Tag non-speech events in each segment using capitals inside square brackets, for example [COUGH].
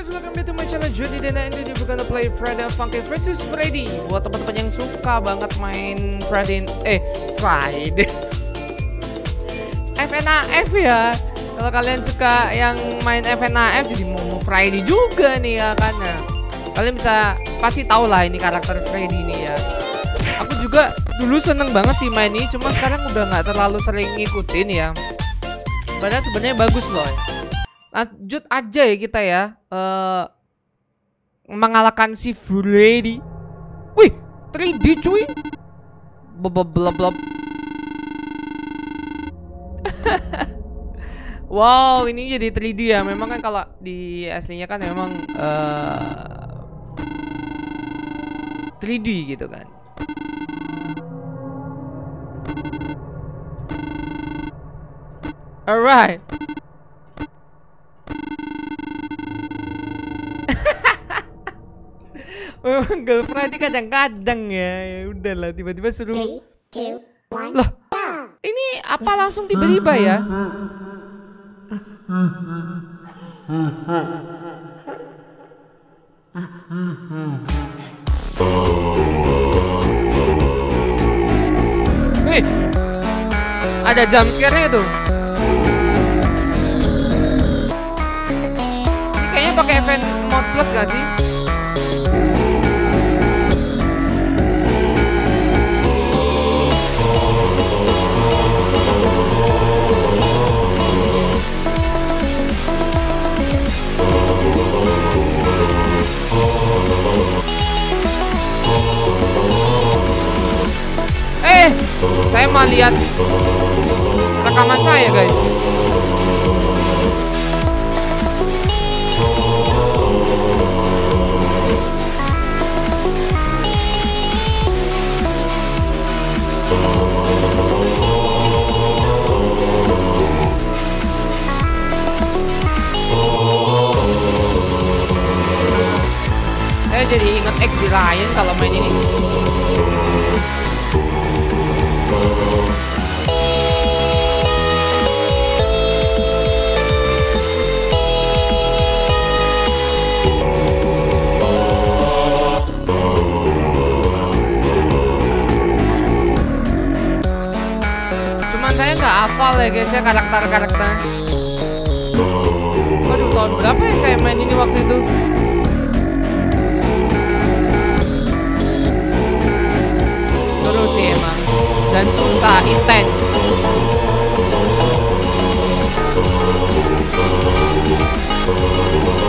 guys, welcome back to my channel Jody dan ini we're gonna play Friday Funky vs Freddy. Buat teman-teman yang suka banget main Friday Eh, Friday. [LAUGHS] FNAF ya. Kalau kalian suka yang main FNAF jadi mau Friday juga nih ya kan nah, Kalian bisa pasti tahu lah ini karakter Freddy ini ya. Aku juga dulu seneng banget sih main ini Cuma sekarang udah nggak terlalu sering ngikutin ya. Padahal sebenarnya bagus loh. ya lanjut aja ya kita ya. Uh, mengalahkan si Freddy. Wih 3D cuy. Blablabla. [LAUGHS] wow ini jadi 3D ya. Memang kan kalau di aslinya kan memang uh, 3D gitu kan. Alright [LAUGHS] Memang girlfriend kadang-kadang ya. Ya udahlah tiba-tiba suruh. Three, two, one, Loh. Ini apa langsung tiba-tiba ya? Hei, ada jam scare-nya. Ini kayaknya pakai event mode plus gak sih? Saya mau lihat rekaman saya, guys. Saya jadi inget X di lain kalau main ini. Cuman saya nggak hafal ya guys ya karakter-karakter. Waduh tahun berapa ya saya main ini waktu itu? Seru sih emang dan susah, intens. ada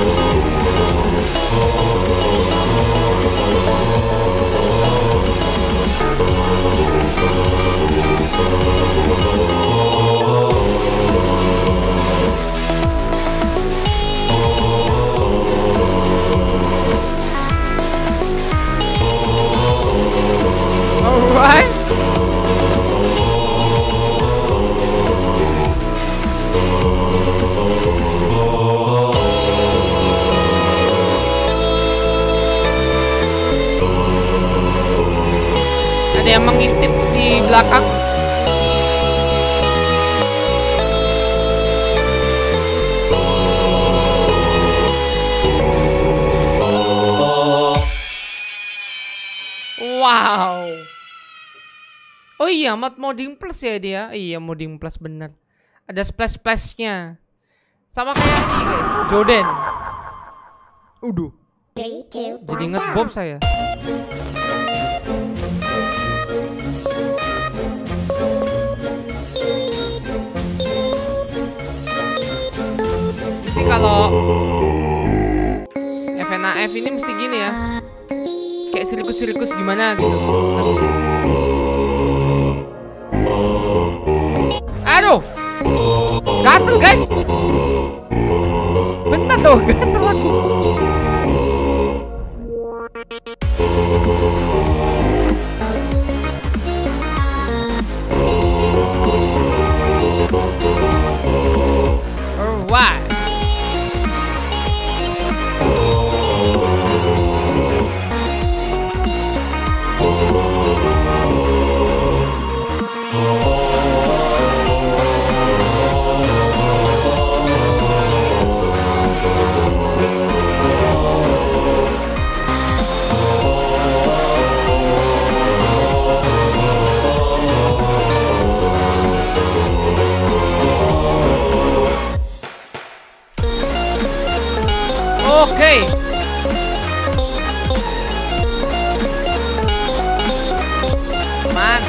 yang mengintip di belakang. Wow. Oh iya mod modding plus ya dia. Iya modding plus bener. Ada splash splashnya. Sama kayak ini guys. Joden. Uduh. Jadi inget bom saya kalau FNAF ini mesti gini ya. Kayak sirkus-sirkus gimana gitu. Aduh! Gatel guys! Bentar tuh [LAUGHS] gatel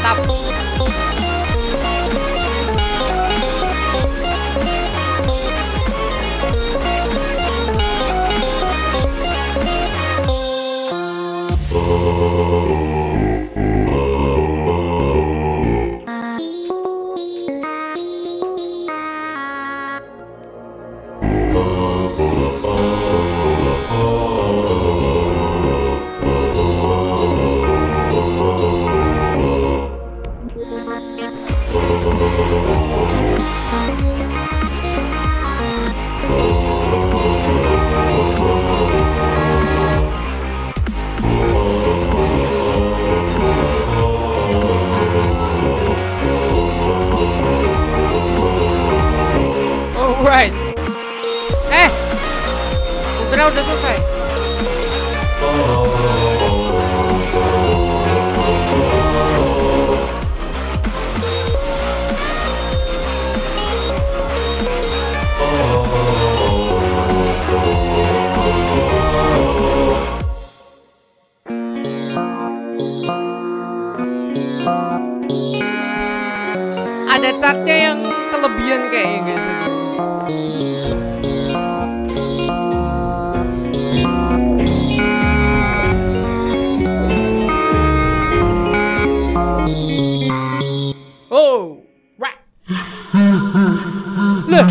Mantap. Catnya yang kelebihan kayaknya. Oh. Look.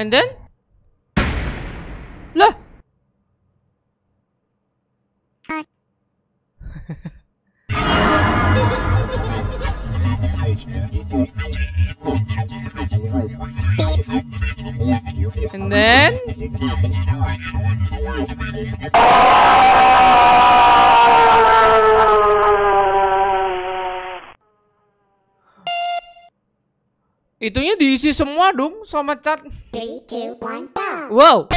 And then? And then? Itunya diisi semua dong sama cat. Three, two, one, go! Wow.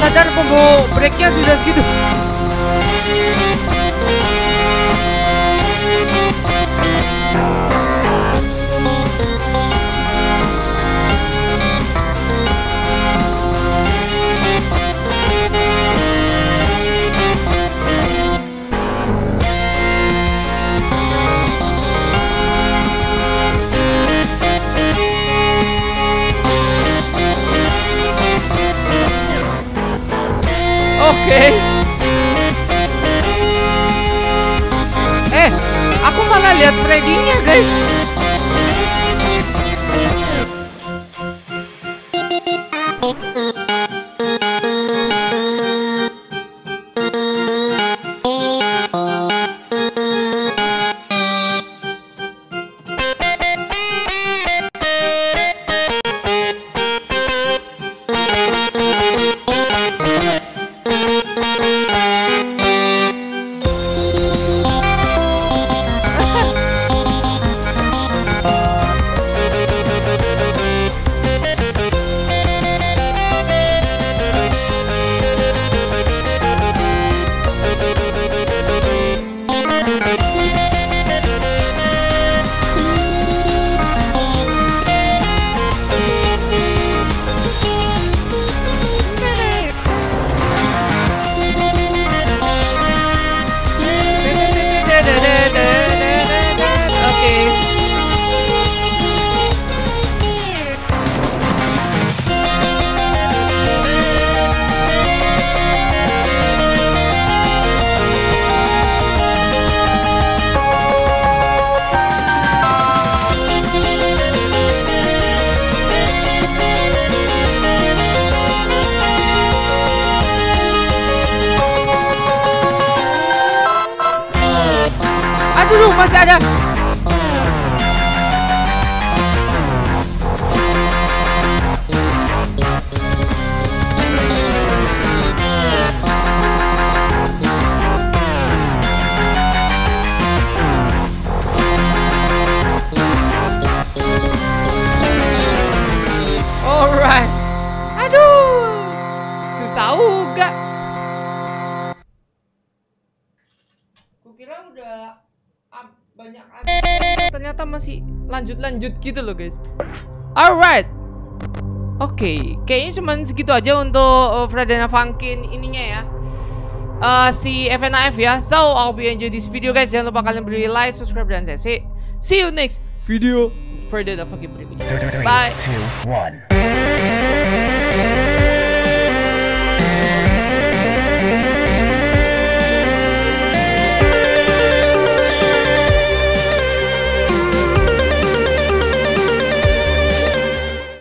Sadar combo breaknya sudah segitu. Oke. Eh, aku malah lihat Freddy-nya, guys. Aduh, masih ada. Ternyata masih lanjut-lanjut gitu loh, guys. Alright. Oke, kayaknya cuman segitu aja untuk uh, Fredana Funkin ininya ya. Uh, si FNAF ya. So, I hope you enjoy this video guys. Jangan lupa kalian beri like, subscribe dan saya see. You next video Fredana Funkin berikutnya. Bye. two, one.